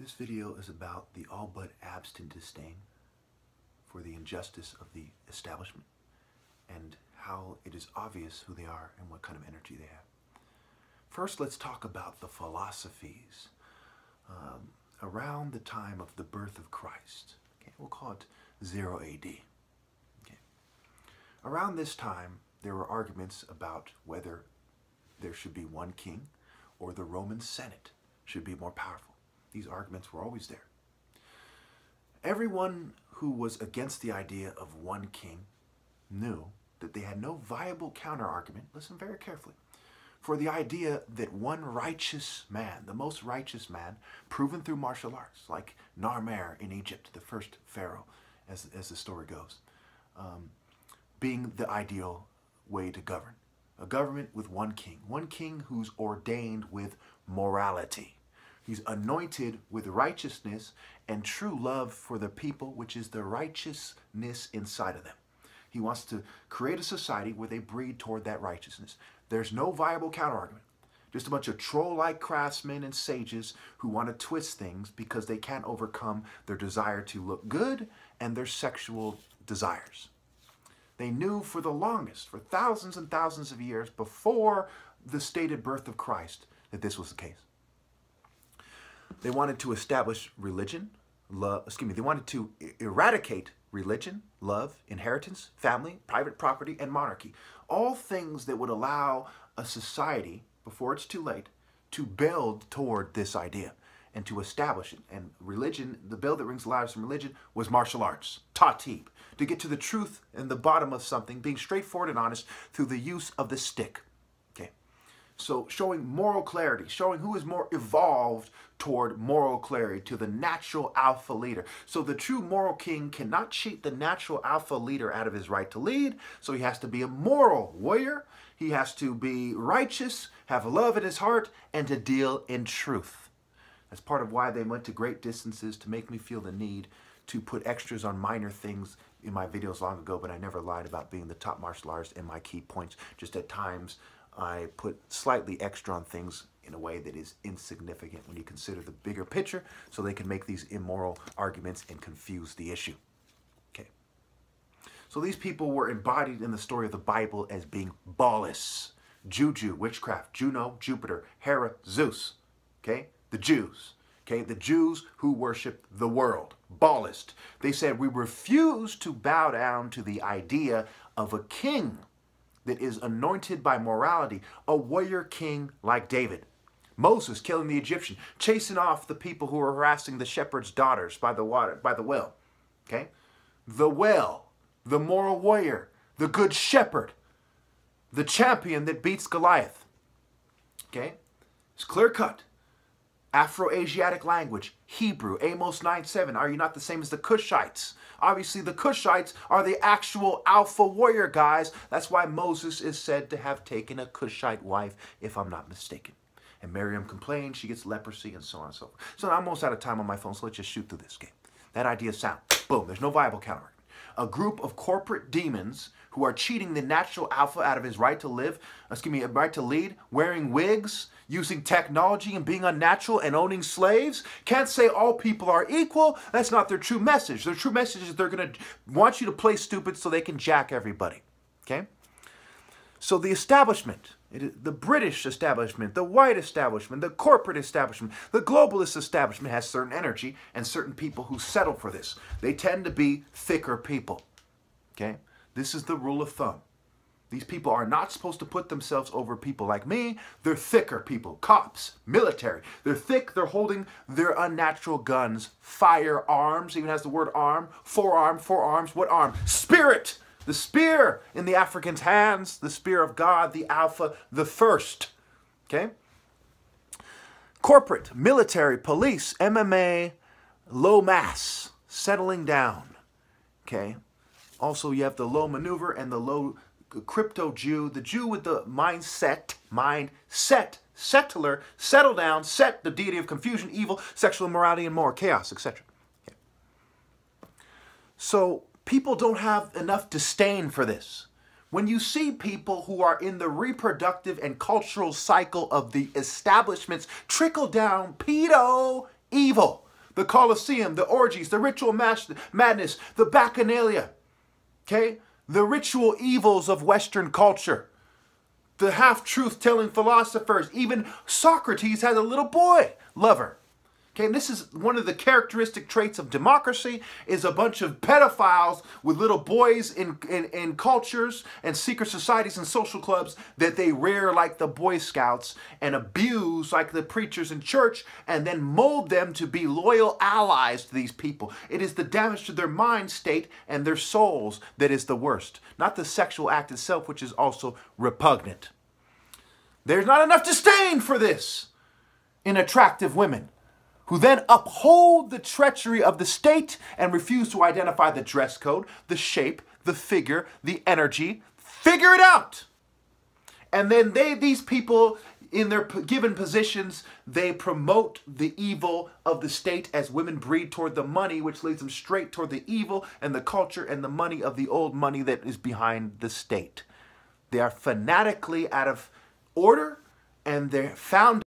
This video is about the all but absent disdain for the injustice of the establishment and how it is obvious who they are and what kind of energy they have. First, let's talk about the philosophies um, around the time of the birth of Christ. Okay, we'll call it 0 AD. Okay. Around this time, there were arguments about whether there should be one king or the Roman Senate should be more powerful. These arguments were always there. Everyone who was against the idea of one king knew that they had no viable counterargument, listen very carefully, for the idea that one righteous man, the most righteous man, proven through martial arts, like Narmer in Egypt, the first pharaoh, as, as the story goes, um, being the ideal way to govern. A government with one king, one king who's ordained with morality. He's anointed with righteousness and true love for the people, which is the righteousness inside of them. He wants to create a society where they breed toward that righteousness. There's no viable counterargument. Just a bunch of troll-like craftsmen and sages who want to twist things because they can't overcome their desire to look good and their sexual desires. They knew for the longest, for thousands and thousands of years before the stated birth of Christ, that this was the case. They wanted to establish religion, love, excuse me, they wanted to eradicate religion, love, inheritance, family, private property, and monarchy. All things that would allow a society, before it's too late, to build toward this idea and to establish it. And religion, the bell that rings loudest from religion was martial arts, tahtib, to get to the truth and the bottom of something, being straightforward and honest through the use of the stick. So showing moral clarity, showing who is more evolved toward moral clarity to the natural alpha leader. So the true moral king cannot cheat the natural alpha leader out of his right to lead. So he has to be a moral warrior. He has to be righteous, have love in his heart, and to deal in truth. That's part of why they went to great distances to make me feel the need to put extras on minor things in my videos long ago, but I never lied about being the top martial artist in my key points. Just at times, I put slightly extra on things in a way that is insignificant when you consider the bigger picture so they can make these immoral arguments and confuse the issue. Okay. So these people were embodied in the story of the Bible as being Baalists, Juju, witchcraft, Juno, Jupiter, Hera, Zeus. Okay? The Jews. Okay? The Jews who worship the world. Baalist. They said, we refuse to bow down to the idea of a king that is anointed by morality, a warrior king like David. Moses killing the Egyptian, chasing off the people who were harassing the shepherd's daughters by the water, by the well. Okay? The well, the moral warrior, the good shepherd, the champion that beats Goliath. Okay? It's clear cut. Afro-Asiatic language, Hebrew, Amos 9.7. Are you not the same as the Cushites? Obviously, the Cushites are the actual alpha warrior guys. That's why Moses is said to have taken a Cushite wife, if I'm not mistaken. And Miriam complains, she gets leprosy, and so on and so forth. So I'm almost out of time on my phone, so let's just shoot through this game. That idea sound. Boom, there's no viable counter. A group of corporate demons who are cheating the natural alpha out of his right to live, excuse me, a right to lead, wearing wigs, using technology and being unnatural and owning slaves. Can't say all people are equal. That's not their true message. Their true message is they're going to want you to play stupid so they can jack everybody. Okay? So the establishment, the British establishment, the white establishment, the corporate establishment, the globalist establishment has certain energy and certain people who settle for this. They tend to be thicker people. Okay? This is the rule of thumb. These people are not supposed to put themselves over people like me. They're thicker people, cops, military. They're thick, they're holding their unnatural guns, firearms, even has the word arm, forearm, forearms, what arm? Spirit! The spear in the African's hands, the spear of God, the Alpha, the first. Okay? Corporate, military, police, MMA, low mass, settling down. Okay? Also, you have the low maneuver and the low crypto Jew, the Jew with the mindset, mindset, settler, settle down, set the deity of confusion, evil, sexual immorality, and more, chaos, etc. Okay. So people don't have enough disdain for this. When you see people who are in the reproductive and cultural cycle of the establishments trickle down pedo evil, the Colosseum, the orgies, the ritual madness, the bacchanalia, okay? The ritual evils of Western culture, the half-truth telling philosophers. Even Socrates had a little boy lover. Okay, and this is one of the characteristic traits of democracy is a bunch of pedophiles with little boys in, in, in cultures and secret societies and social clubs that they rear like the Boy Scouts and abuse like the preachers in church and then mold them to be loyal allies to these people. It is the damage to their mind state and their souls that is the worst, not the sexual act itself, which is also repugnant. There's not enough disdain for this in attractive women who then uphold the treachery of the state and refuse to identify the dress code, the shape, the figure, the energy. Figure it out. And then they, these people, in their given positions, they promote the evil of the state as women breed toward the money, which leads them straight toward the evil and the culture and the money of the old money that is behind the state. They are fanatically out of order and they're found